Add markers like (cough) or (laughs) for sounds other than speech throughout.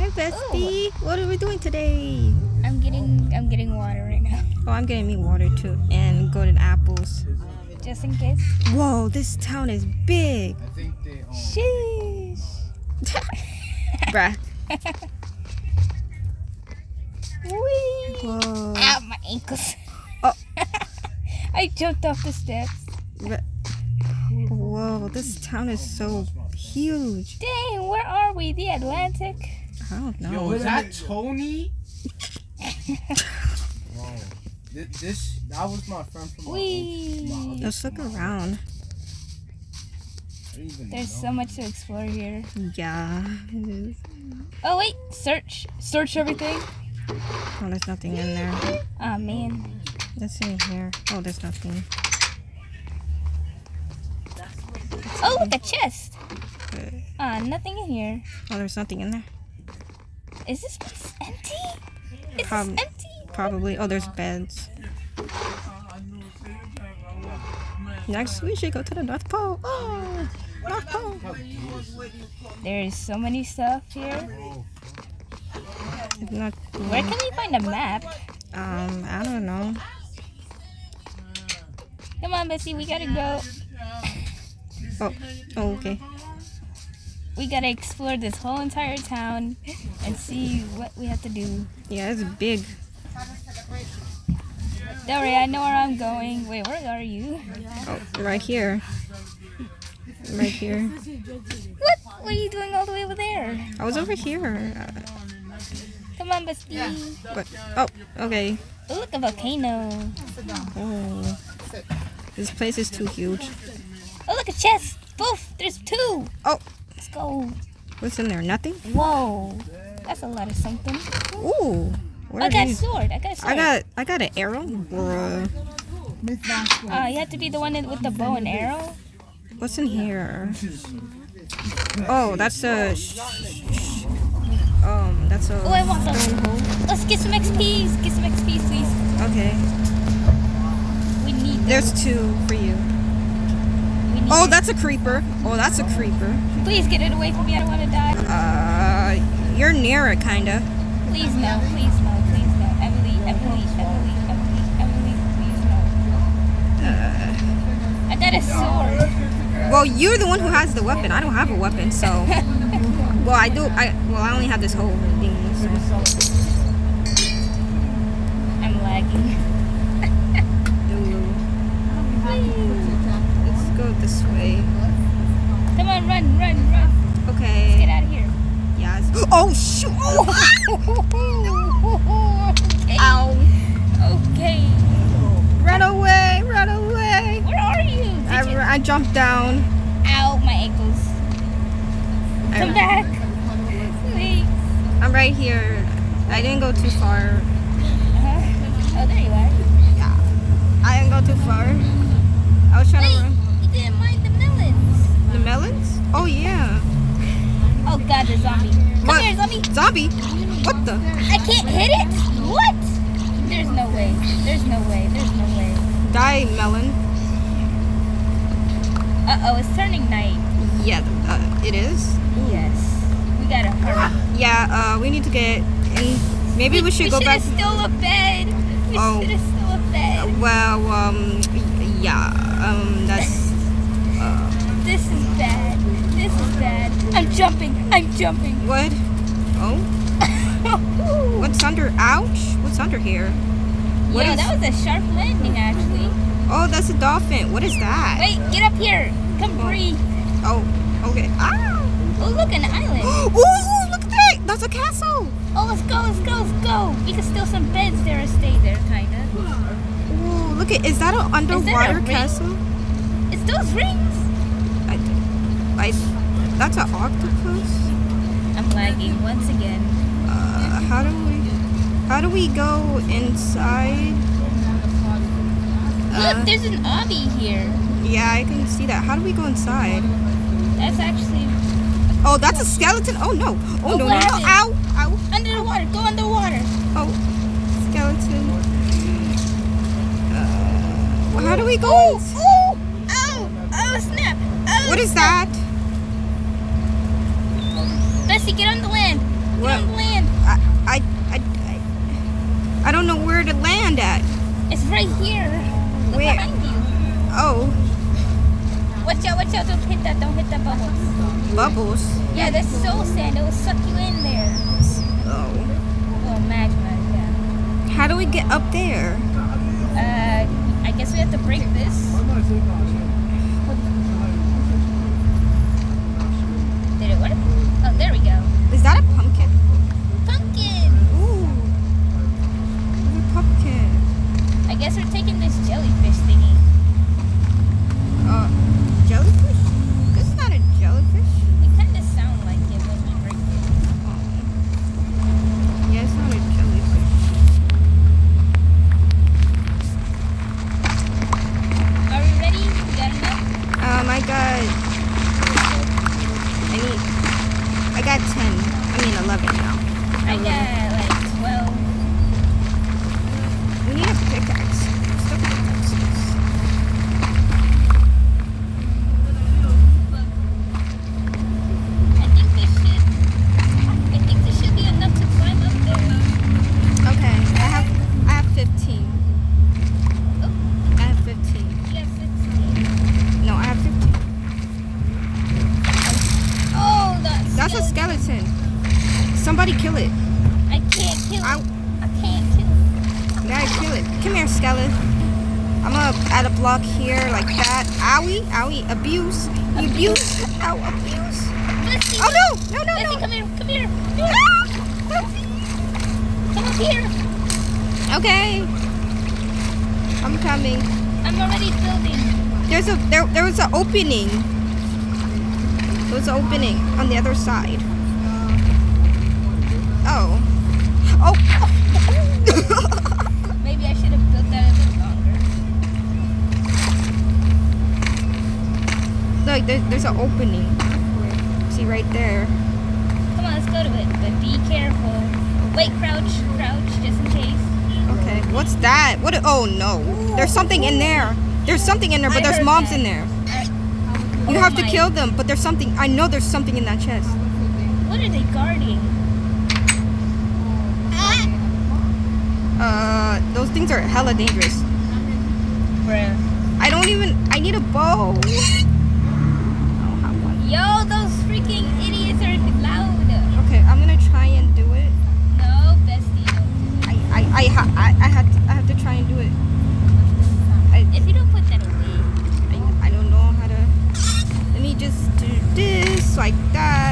Hi, bestie. Oh. What are we doing today? I'm getting I'm getting water right now. (laughs) Oh, I'm getting me water too, and golden apples. Just in case. Whoa, this town is big. I think they own. Sheesh. (laughs) Bruh. (laughs) Whee! Whoa. Ow, my ankles. Oh. I jumped off the steps. Bruh. Whoa, this town is so huge. Dang, where are we? The Atlantic? I don't know. Yo, is that Tony? Bro, thi- this that was my friend from my Whee! old- my Let's look school. around. I didn't even There's know. so much to explore here. Yeah. it is. Oh wait, search. Search everything. Oh, there's nothing in there. Oh man. Let's see here. Oh, there's nothing. Oh look, a chest. Uh, Ah, nothing in here. Oh, there's nothing in there. Is this place empty? Is Prob- this empty? Probably. Oh, there's beds. Next, we should go to the North Pole. Oh, North Pole. There's so many stuff here. It's Not, Where can we find a map? um, I don't know. Come on, Bessie, we gotta go. Oh, oh, okay. We gotta explore this whole entire town and see what we have to do. Yeah, it's big. Don't worry, I know where I'm going. Wait, where are you? Oh, right here. Right here. What? What are you doing all the way over there? I was over here. Uh, Come on, Bessie. but oh, okay. Oh, look, a volcano. Oh, this place is too huge. Oh, look, a chest. Boof, there's two. Oh. Let's go. What's in there? Nothing. Whoa. That's a lot of something. Ooh. I got a these? sword. I got a sword. I got I got an arrow. Bruh. Uh, you have to be the one with the bow and arrow. What's in here? Oh, that's a. Um, that's a. Oh, I want those. Let's get some XPs. Get some XPs, please. Okay. We need There's two for you. Oh, that's a creeper. Oh, that's a creeper. Please get it away from me. I don't want to die. Uh, you're near it, kinda. Please no. Please no. Please no. Emily. Emily. Emily. Emily. Emily. Please no. Uh, I got a sword. well, you're the one who has the weapon. I don't have a weapon, so. (laughs) well, I do. I well, I only have this whole thing. So. I'm lagging. Let's go this way. Come on, run, run, run. Get Okay. out of here. Yes. Oh shoot! okay. Ow! Okay. Run away! Run away! Where are you? Did I, you? I jumped down. Ow, my ankles. Come I, back. Please. I'm right here. I didn't go too far. Uh-huh. Oh, there you are. I didn't go too far. I was trying to Wait, run. you didn't mind the melons. The melons? Oh yeah. Oh god, the zombie. Come What? here, zombie. What the? I can't hit it? What? There's no way. There's no way. There's no way. Die, melon. Uh-oh, it's turning night. Yeah, uh, it is. Yes. We gotta hurry. Yeah, uh, we need to get. Maybe we should go back. We stole a bed. We Oh. should have stole a bed. Well, um, yeah, um, that's. Uh, (laughs) This is bad. This is bad. I'm jumping. I'm jumping. what? Oh, (laughs) what's under? Ouch! What's under here? What Yo, is- that was a sharp landing, actually. Oh, that's a dolphin. What is that? Wait, get up here. Come breathe. Oh, okay. Ah! Oh, look, an island. (gasps) oh, look at that! That's a castle. Oh, let's go, let's go, let's go. We can steal some beds there and stay there, kinda. Oh, look at. Is that an underwater ring? castle? It's those rings. I, I, that's an octopus. Lagging once again. Uh, how do we? How do we go inside? Look, Uh, there's an obby here. yeah, I can see that. How do we go inside? That's actually Oh, that's a skeleton. Oh no! Oh, Oh, no! No! no. happened? Ow! Ow! under the water. Go underwater. Oh, skeleton. Uh, how do we go? Oh, oh, oh, oh, snap. Oh, What is snap. that? Get on the land. Get What? on the land. I, I, I, I, don't know where to land at. It's right here. Look Where? behind you. Oh, Watch out, watch out. Don't hit that. Don't hit the bubbles. bubbles. Yeah, there's soul sand. It will suck you in there. Oh. Oh, magma, yeah. How do we get up there? Uh, I guess we have to break this. Did it work? Oh, there we go. Is that a pumpkin? Pumpkin! Ooh. There's a pumpkin. I guess we're taking this jellyfish thingy. Add a block here like that. Owie, owie, abuse. You abuse. Ow, abuse. Oh no, no, no, no. come here, come here. Ah, come. Come up here. Okay. I'm coming. I'm already building. There's a there there was an opening. There was an opening on the other side. Oh. Oh. (laughs) (laughs) Maybe I should have built that a bit longer. Look, there, there's an opening. See right there. Come on, let's go to it. But be careful. Wait, crouch, crouch, just in case. Okay. What's that? What? Oh no. There's something in there. There's something in there, but I there's mobs that. in there. You Oh have to kill them, but there's something. I know there's something in that chest. What are they guarding? Uh, those things are hella dangerous. Bruh. I don't even. I need a bow. I don't have one. Yo, those freaking idiots are loud. Okay, I'm gonna try and do it. No, bestie, I I I ha- I, I had to, I have to try and do it. I. If you don't put that away. I I don't know how to. Let me just do this like that,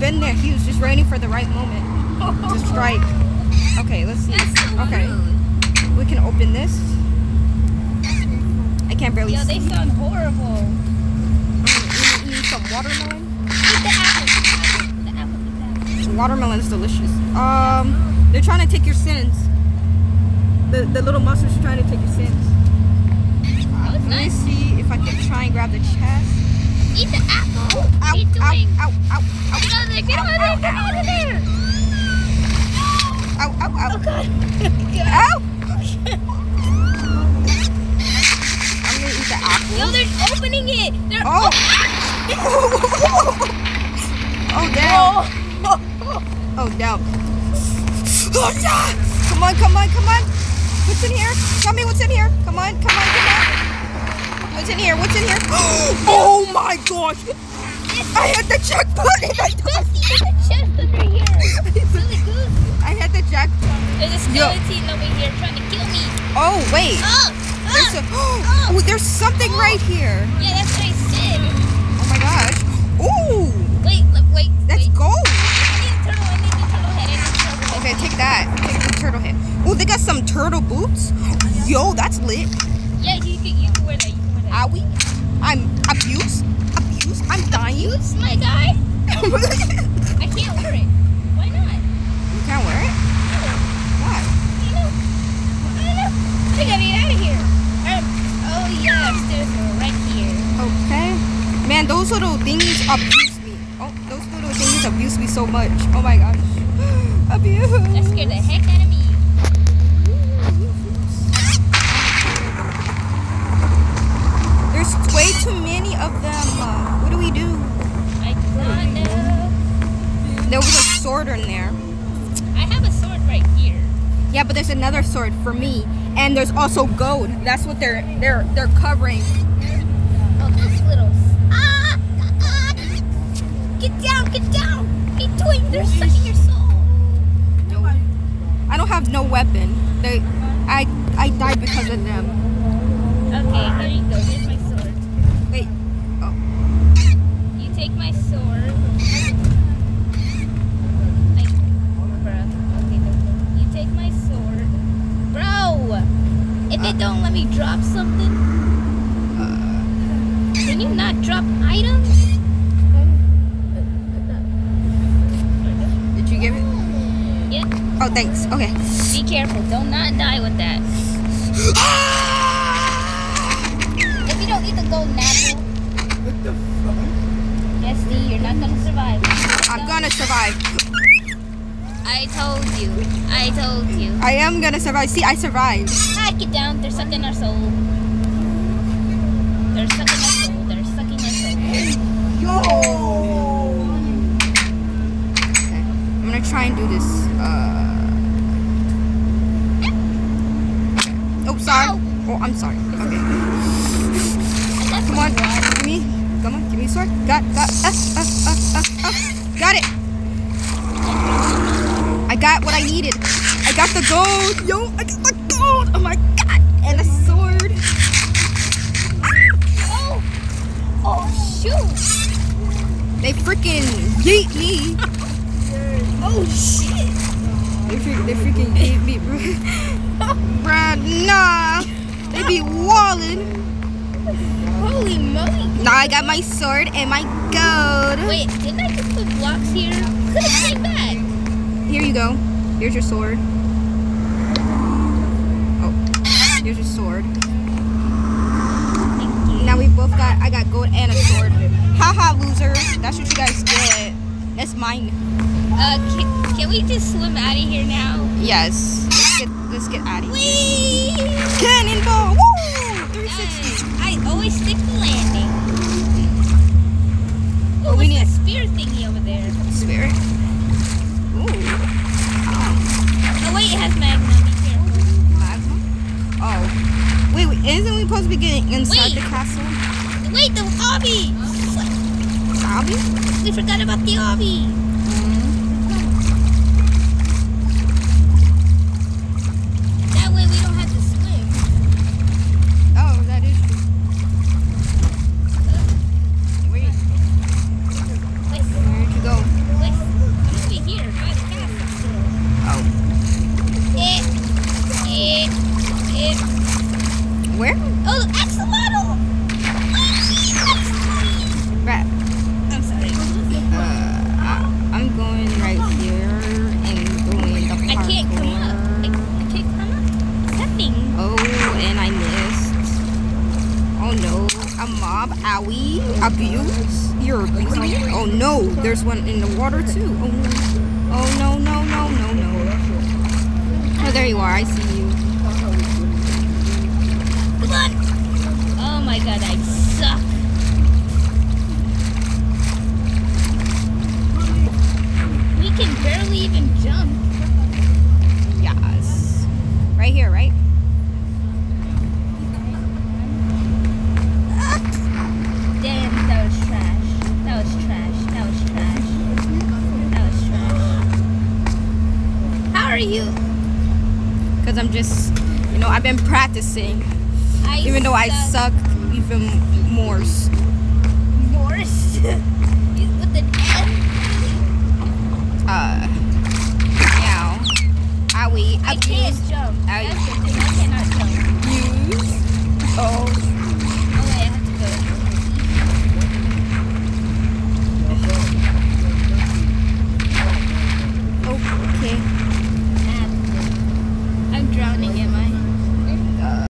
been, there. He was just waiting for the right moment to strike. Okay, let's see. Okay, we can open this. I can't barely Yo, see. they sound horrible. Mm, you need some watermelon. Eat the apple. The apple. The apple. Watermelon is delicious. Um, they're trying to take your sins. The the little monsters are trying to take your sins. Was Let me see if I can try and grab the chest. Eat the apple. Ow, what are you ow, doing? ow, ow, ow, Get out of there. Get out of there. Get out of there. ow, ow, ow. Oh, God. Ow! (laughs) I'm gonna eat the apple. Yo, they're opening it. They're Oh. (laughs) oh damn. Oh, oh damn. Oh, yeah. Come on, come on, come on. What's in here? Tell me what's in here. Come on, come on, come on. What's in here? What's in here? (gasps) Oh my gosh. I hit the check button. I, There's a Yo. over here trying to kill me. Oh wait. Oh, There's ah. a, (gasps) oh, there's something right here. Yeah, that's what I said. Oh my gosh. Ooh, Wait, look, wait, that's wait. gold. I need a turtle. I need the turtle head. I need the turtle head. Okay, take that. Take the turtle head. Oh, they got some turtle boots. Yo, that's lit. Yeah, you can, you can wear that. You can wear that. Owie. I'm abused. Abused. I'm dying. Use my guy. (laughs) little things abuse me. Oh, those little things abuse me so much. Oh my gosh. (gasps) Abuse. That scared the heck out of me. There's way too many of them. Uh, what do we do? I do not know. There was a sword in there. I have a sword right here. Yeah, but there's another sword for me, and there's also gold. That's what they're they're they're covering. Oh, those little. Get down! Get down! What are you doing? They're sucking your soul. No, I don't have no weapon. They, I I died because of them. Okay, here you go. Here's my sword. Wait. Oh. You take my sword. I, bruh. Okay, there we go. You take my sword. Bro! If it don't let me drop something, uh. can you not drop items? Did you give it? Yeah. Oh, thanks. Okay. Be careful. Don't not die with that. (gasps) If you don't eat the golden apple, What the fuck? yes, D, you're not gonna survive. I'm gonna survive. I told you. I told you. I am gonna survive. See, I survived. Ah, get down. They're sucking our soul. They're sucking our soul. They're sucking our soul. Yo! Okay. I'm gonna try and do this. Uh. Oh, sorry. Oh, I'm sorry. Okay. Come on. Give me. Come on. Give me a sword. Got. Got. Uh, uh, uh, uh, uh. Got it. I got what I needed. I got the gold. Yo, I got the gold. Oh my god. And a sword. Oh! Oh, shoot! They freaking yeet me. (laughs) Oh, shit! They, freak, they freaking yeet me, bro. (laughs) Bruh, nah. They be wallin'. Holy moly! Now I got my sword and my gold. Wait, didn't I just put blocks here? Could have came back. Here you go. Here's your sword. Oh, here's your sword. Now we both got, I got gold and a sword. Haha, losers. That's what you guys get. That's mine. Uh, can, can we just swim out of here now? Yes. Let's get, out of here. Whee! Cannonball! Woo! 360. I always stick the landing. Oh, Oh, we need- a spear thingy over there. Spirit. Ooh. Oh wait, it has magma. Be careful. Magma? Oh. Wait, wait, isn't we supposed to be getting inside Wait. the castle? Wait, the obby. Abby? We forgot about the obby. There's one in the water too. Oh, no. oh no, no, no, no, no. Oh, there you are. I see sing. I even though I suck even more. Morse? (laughs) With an N? Uh. Now. Owie. I can't jump. Owie. That's the thing. I cannot jump. Use. Oh. oh okay. I'm drowning, Emma.